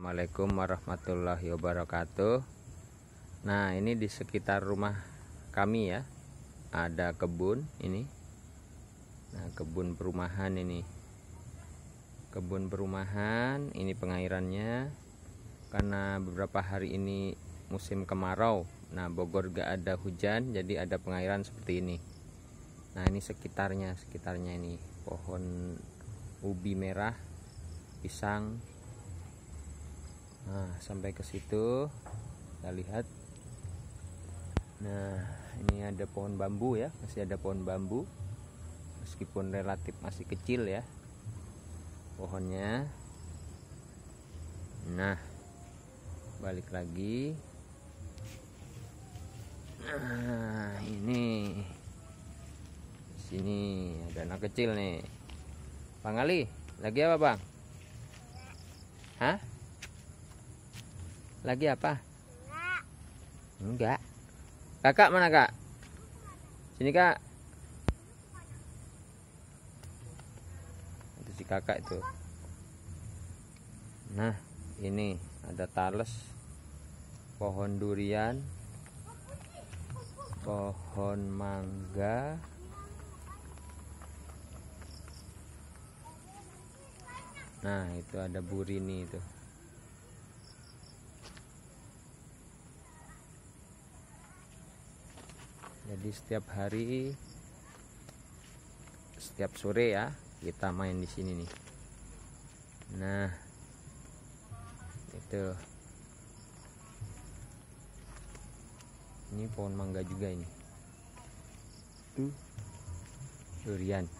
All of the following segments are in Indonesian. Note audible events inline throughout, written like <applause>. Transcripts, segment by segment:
Assalamualaikum warahmatullahi wabarakatuh. Nah ini di sekitar rumah kami ya. Ada kebun ini. Nah kebun perumahan ini. Kebun perumahan Ini pengairannya. Karena beberapa hari ini musim kemarau. Nah Bogor gak ada hujan Jadi ada pengairan seperti ini. Nah ini sekitarnya Sekitarnya ini. Pohon ubi merah Pisang nah sampai ke situ. Kita lihat. Nah ini ada pohon bambu ya. Masih ada pohon bambu. Meskipun relatif masih kecil ya pohonnya. Nah balik lagi. Nah ini. Sini ada anak kecil nih. Bang Ali lagi apa Bang? Hah lagi apa? Enggak. Kakak mana kak? Sini kak. Itu si kakak itu. Nah, ini ada tales, pohon durian, pohon mangga, Nah, itu ada burini itu. Jadi setiap hari setiap sore ya kita main di sini nih. Nah itu. Ini pohon mangga juga ini. Tuh. Durian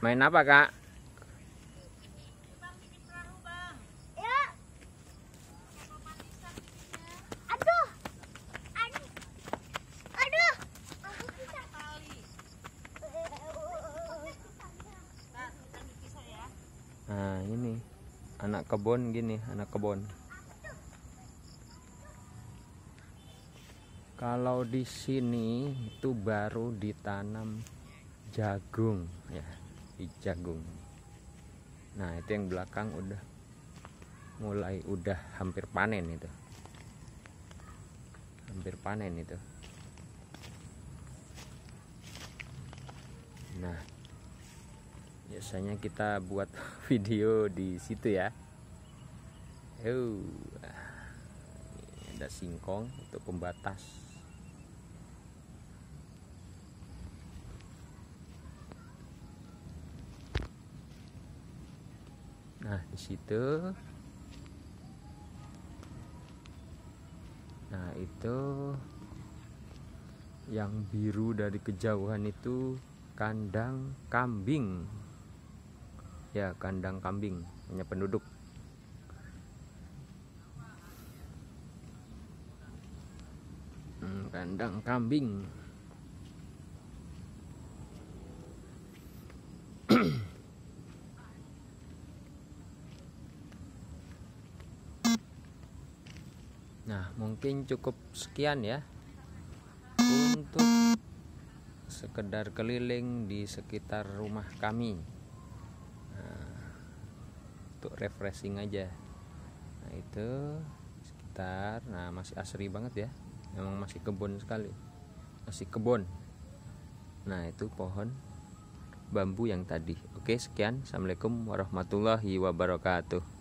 Main apa kak? Nah ini. Anak kebun gini anak kebun. Kalau di sini itu baru ditanam jagung ya jagung nah itu yang belakang udah mulai udah hampir panen itu. Hampir panen itu. Nah biasanya kita buat <laughs> video di situ ya. Uh, ada singkong untuk pembatas nah di situ. Nah itu yang biru dari kejauhan itu kandang kambing. Ya kandang kambing hanya penduduk. Hmm, kandang kambing <clears throat> Nah, mungkin cukup sekian ya untuk sekedar keliling di sekitar rumah kami. Nah, untuk refreshing aja. Nah, itu sekitar nah masih asri banget ya. Memang masih kebun sekali. Masih kebun. Nah, itu pohon bambu yang tadi oke sekian assalamualaikum warahmatullahi wabarakatuh